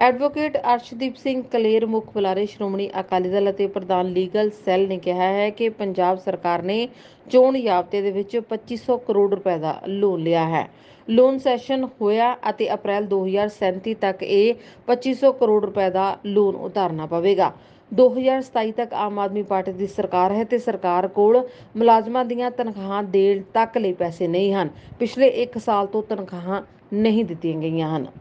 Advocate Arshdeep Singh Kaler, ਮੁੱਖ ਬੁਲਾਰੇ ਸ਼੍ਰੋਮਣੀ ਅਕਾਲੀ ਦਲ ਅਤੇ ਪ੍ਰਧਾਨ ਲੀਗਲ ਸੈੱਲ ਨੇ ਕਿਹਾ ਹੈ ਕਿ ਪੰਜਾਬ ਸਰਕਾਰ ਨੇ ਚੋਣ ਜ਼ਾਬਤੇ ਦੇ ਵਿੱਚ 2500 ਕਰੋੜ ਰੁਪਏ ਦਾ ਲੋਨ ਲਿਆ ਹੈ। ਲੋਨ ਸੈਸ਼ਨ ਹੋਇਆ ਅਤੇ ਅਪ੍ਰੈਲ 2037 ਤੱਕ ਇਹ 2500 ਕਰੋੜ ਰੁਪਏ ਦਾ ਲੋਨ ਉਤਾਰਨਾ ਪਵੇਗਾ। 2027 ਤੱਕ ਆਮ ਆਦਮੀ ਪਾਰਟੀ ਦੀ ਸਰਕਾਰ ਹੈ ਤੇ ਸਰਕਾਰ ਕੋਲ ਮੁਲਾਜ਼ਮਾਂ ਦੀਆਂ ਤਨਖਾਹਾਂ ਦੇਣ ਤੱਕ ਲਈ ਪੈਸੇ ਨਹੀਂ ਹਨ। ਪਿਛਲੇ 1 ਸਾਲ ਤੋਂ ਤਨਖਾਹਾਂ ਨਹੀਂ ਦਿੱਤੀਆਂ ਗਈਆਂ ਹਨ।